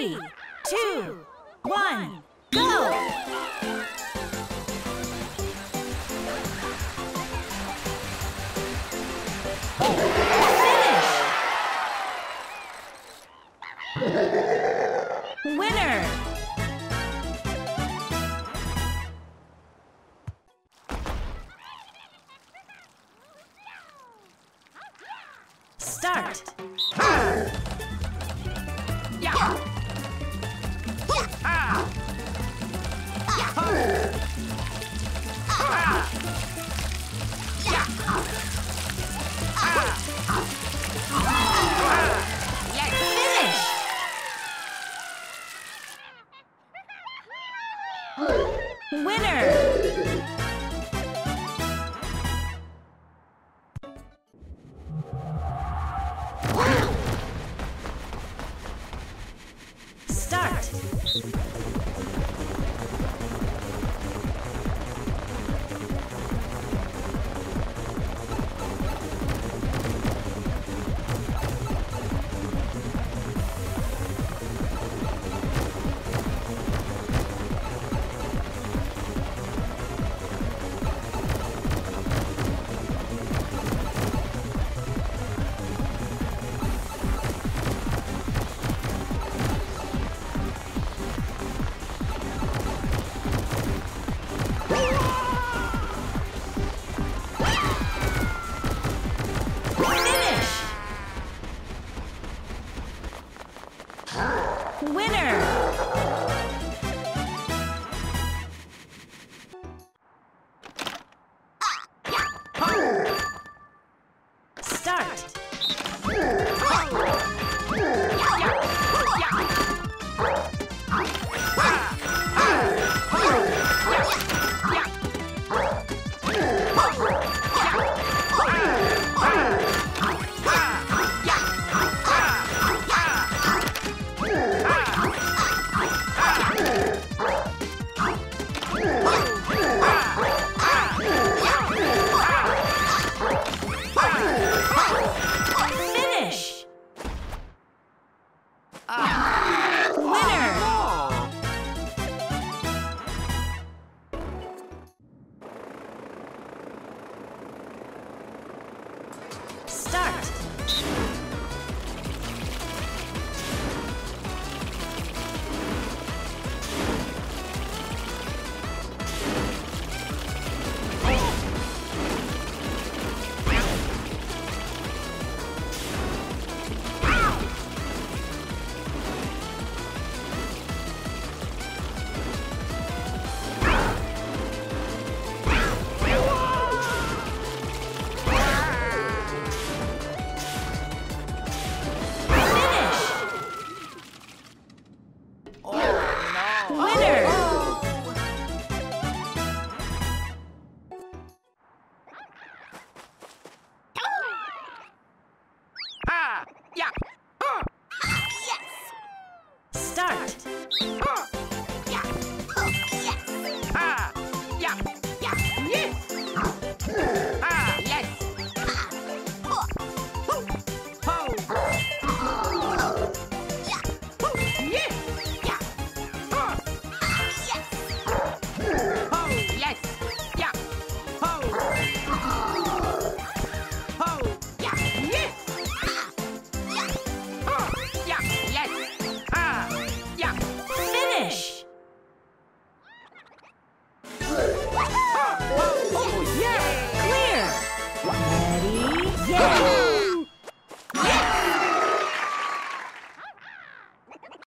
Three, two, one, go! Winner! Start! Finish! Winner! Start!